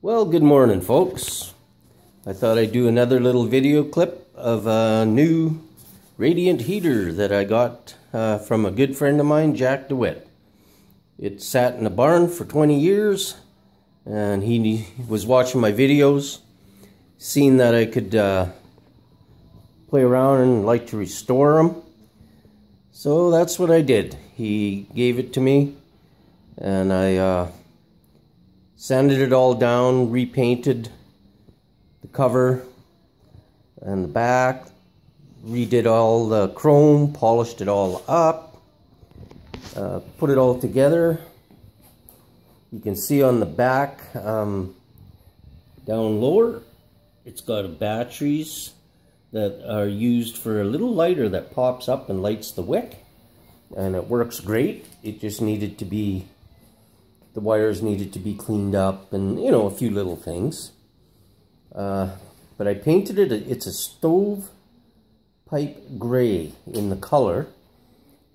Well, good morning, folks. I thought I'd do another little video clip of a new radiant heater that I got uh, from a good friend of mine, Jack DeWitt. It sat in a barn for 20 years, and he was watching my videos, seeing that I could uh, play around and like to restore them. So that's what I did. He gave it to me, and I uh, sanded it all down, repainted the cover and the back, redid all the chrome, polished it all up, uh, put it all together. You can see on the back, um, down lower, it's got batteries that are used for a little lighter that pops up and lights the wick. And it works great. It just needed to be the wires needed to be cleaned up and, you know, a few little things. Uh, but I painted it, it's a stove pipe gray in the color.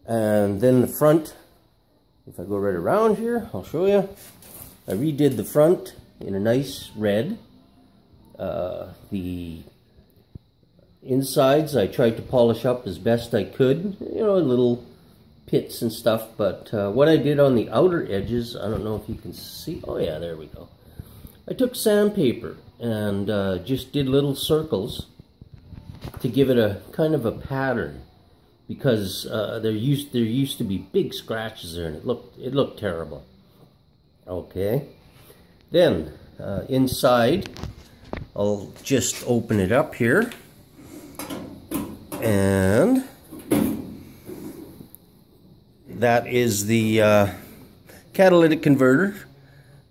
And then the front, if I go right around here, I'll show you. I redid the front in a nice red. Uh, the insides I tried to polish up as best I could. You know, a little pits and stuff. But uh, what I did on the outer edges, I don't know if you can see. Oh yeah, there we go. I took sandpaper and uh, just did little circles to give it a kind of a pattern because uh, there used there used to be big scratches there and it looked it looked terrible. Okay, then uh, inside I'll just open it up here and that is the uh, catalytic converter.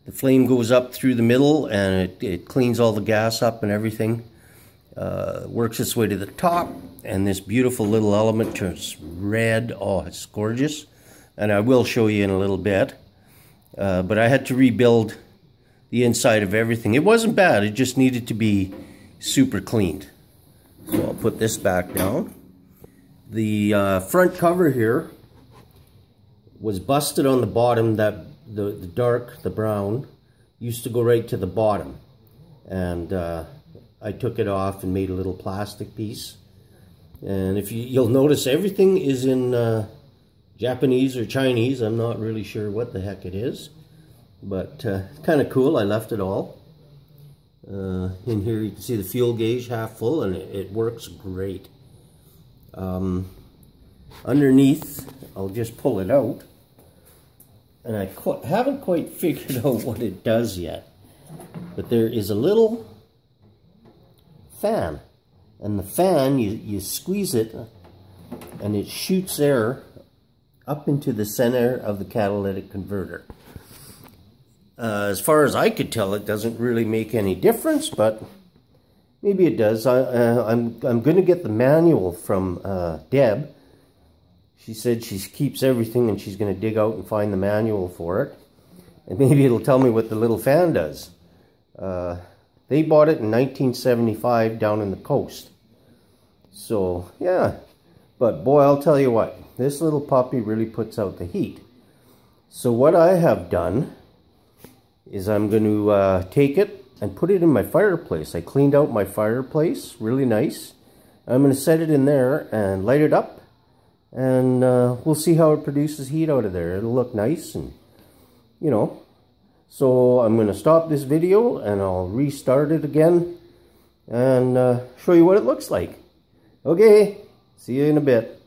The flame goes up through the middle and it, it cleans all the gas up and everything. Uh, works its way to the top and this beautiful little element turns red. Oh, it's gorgeous. And I will show you in a little bit. Uh, but I had to rebuild the inside of everything. It wasn't bad. It just needed to be super cleaned. So I'll put this back down. The uh, front cover here was busted on the bottom that the, the dark, the brown, used to go right to the bottom. And uh, I took it off and made a little plastic piece. And if you, you'll notice everything is in uh, Japanese or Chinese. I'm not really sure what the heck it is. But uh, kind of cool. I left it all. Uh, in here you can see the fuel gauge half full and it, it works great. Um, underneath, I'll just pull it out and I haven't quite figured out what it does yet. But there is a little fan. And the fan, you, you squeeze it, and it shoots air up into the center of the catalytic converter. Uh, as far as I could tell, it doesn't really make any difference, but maybe it does. I, uh, I'm, I'm going to get the manual from uh, Deb she said she keeps everything and she's going to dig out and find the manual for it. And maybe it'll tell me what the little fan does. Uh, they bought it in 1975 down in the coast. So, yeah. But boy, I'll tell you what. This little puppy really puts out the heat. So what I have done is I'm going to uh, take it and put it in my fireplace. I cleaned out my fireplace, really nice. I'm going to set it in there and light it up and uh, we'll see how it produces heat out of there. It'll look nice and, you know. So I'm going to stop this video and I'll restart it again and uh, show you what it looks like. Okay, see you in a bit.